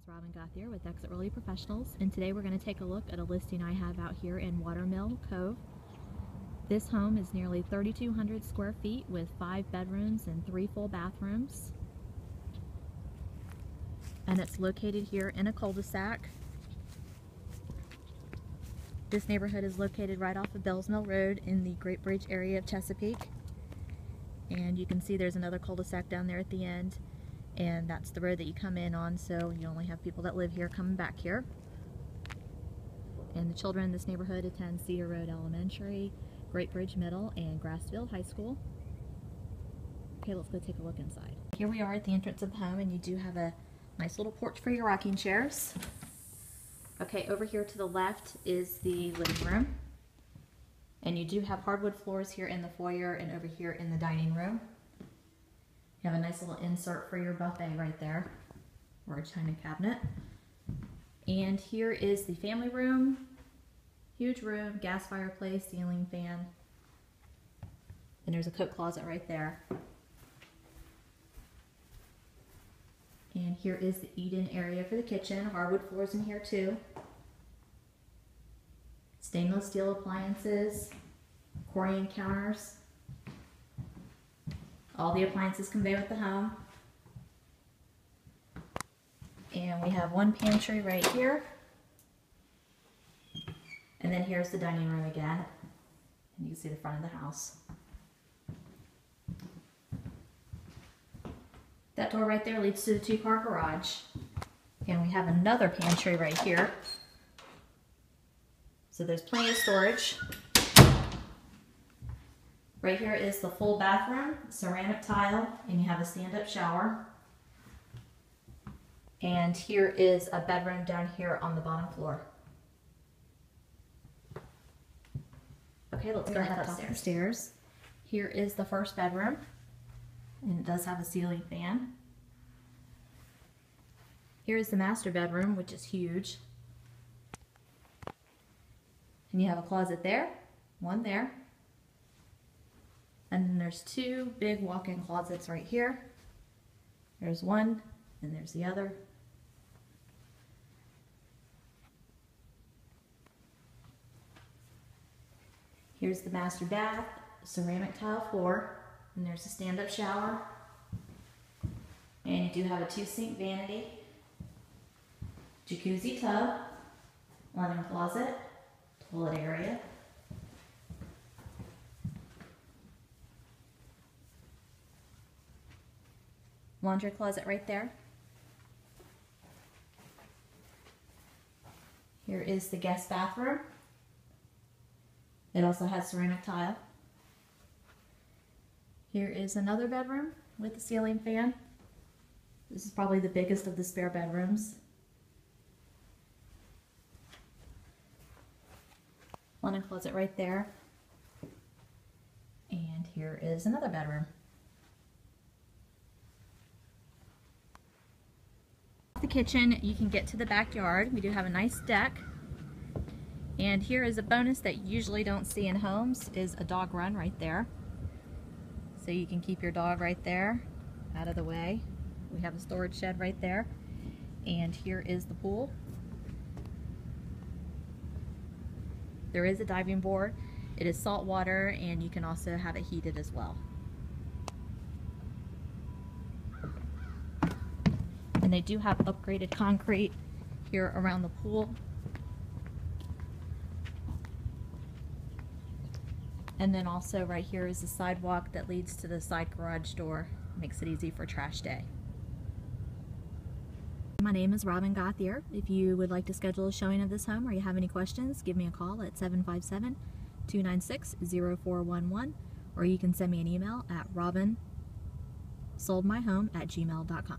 is Robin Gauthier with Exit Realty Professionals and today we're going to take a look at a listing I have out here in Watermill Cove. This home is nearly 3,200 square feet with five bedrooms and three full bathrooms. And it's located here in a cul-de-sac. This neighborhood is located right off of Bells Mill Road in the Great Bridge area of Chesapeake. And you can see there's another cul-de-sac down there at the end and that's the road that you come in on so you only have people that live here coming back here and the children in this neighborhood attend Cedar Road Elementary, Great Bridge Middle, and Grassfield High School. Okay, let's go take a look inside. Here we are at the entrance of the home and you do have a nice little porch for your rocking chairs. Okay, over here to the left is the living room. And you do have hardwood floors here in the foyer and over here in the dining room. You have a nice little insert for your buffet right there, or a china cabinet. And here is the family room. Huge room, gas fireplace, ceiling fan. And there's a coat closet right there. And here is the eat-in area for the kitchen. Hardwood floors in here too. Stainless steel appliances, Corian counters, all the appliances convey with the home. And we have one pantry right here. And then here's the dining room again. And you can see the front of the house. That door right there leads to the two-car garage. And we have another pantry right here. So there's plenty of storage. Right here is the full bathroom, ceramic tile, and you have a stand-up shower. And here is a bedroom down here on the bottom floor. Okay, let's go ahead upstairs. upstairs. Here is the first bedroom, and it does have a ceiling fan. Here is the master bedroom, which is huge. And you have a closet there, one there, and then there's two big walk-in closets right here. There's one, and there's the other. Here's the master bath, ceramic tile floor, and there's a stand-up shower. And you do have a two-sink vanity, jacuzzi tub, linen closet, toilet area, laundry closet right there. Here is the guest bathroom. It also has ceramic tile. Here is another bedroom with a ceiling fan. This is probably the biggest of the spare bedrooms. Linen closet right there. And here is another bedroom. Kitchen, you can get to the backyard. We do have a nice deck. And here is a bonus that you usually don't see in homes is a dog run right there. So you can keep your dog right there out of the way. We have a storage shed right there. And here is the pool. There is a diving board. It is salt water and you can also have it heated as well. And they do have upgraded concrete here around the pool. And then also right here is the sidewalk that leads to the side garage door. Makes it easy for trash day. My name is Robin Gauthier. If you would like to schedule a showing of this home or you have any questions, give me a call at 757-296-0411 or you can send me an email at robinsoldmyhome at gmail.com.